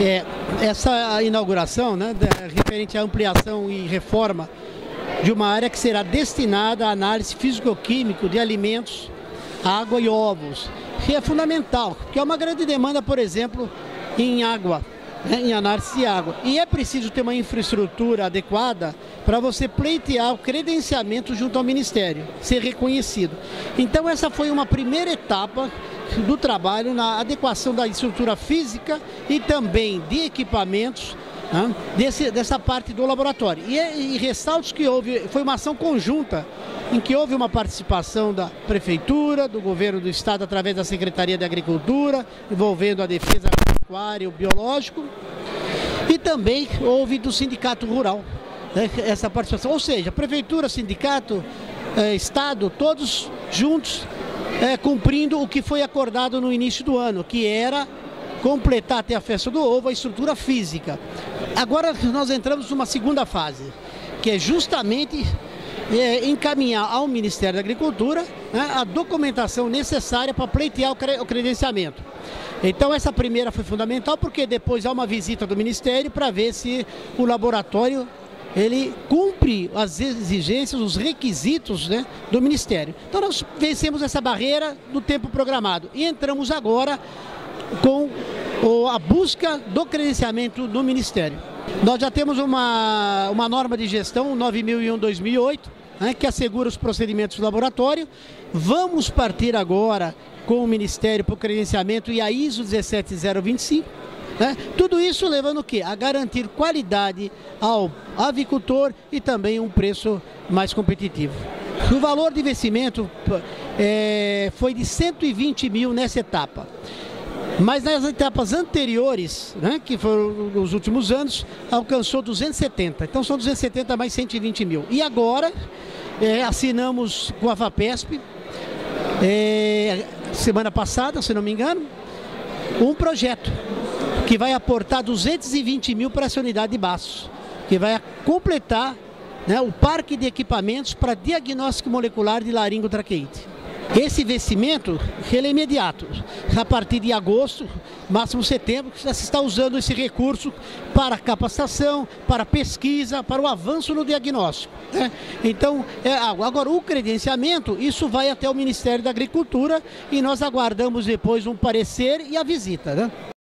É, essa inauguração, né, referente à ampliação e reforma de uma área que será destinada à análise físico-químico de alimentos, água e ovos, que é fundamental, porque é uma grande demanda, por exemplo, em água, né, em análise de água. E é preciso ter uma infraestrutura adequada para você pleitear o credenciamento junto ao Ministério, ser reconhecido. Então essa foi uma primeira etapa do trabalho na adequação da estrutura física e também de equipamentos né, desse, dessa parte do laboratório. E, e ressaltos que houve, foi uma ação conjunta em que houve uma participação da Prefeitura, do Governo do Estado, através da Secretaria de Agricultura, envolvendo a defesa agropecuária e o biológico, e também houve do Sindicato Rural, né, essa participação. Ou seja, Prefeitura, Sindicato, eh, Estado, todos juntos é, cumprindo o que foi acordado no início do ano, que era completar até a festa do ovo a estrutura física. Agora nós entramos numa segunda fase, que é justamente é, encaminhar ao Ministério da Agricultura né, a documentação necessária para pleitear o, cre o credenciamento. Então essa primeira foi fundamental porque depois há uma visita do Ministério para ver se o laboratório ele cumpre as exigências, os requisitos né, do Ministério. Então nós vencemos essa barreira do tempo programado e entramos agora com a busca do credenciamento do Ministério. Nós já temos uma, uma norma de gestão 9001-2008, né, que assegura os procedimentos do laboratório. Vamos partir agora com o Ministério para o credenciamento e a ISO 17025 né? Tudo isso levando o quê? A garantir qualidade ao avicultor e também um preço mais competitivo. O valor de investimento é, foi de 120 mil nessa etapa. Mas nas etapas anteriores, né, que foram nos últimos anos, alcançou 270. Então são 270 mais 120 mil. E agora é, assinamos com a FAPESP, é, semana passada, se não me engano, um projeto que vai aportar 220 mil para essa unidade de baços, que vai completar né, o parque de equipamentos para diagnóstico molecular de laringotraqueite. Esse investimento ele é imediato. A partir de agosto, máximo setembro, já se está usando esse recurso para capacitação, para pesquisa, para o avanço no diagnóstico. Né? Então, é, agora o credenciamento, isso vai até o Ministério da Agricultura e nós aguardamos depois um parecer e a visita. Né?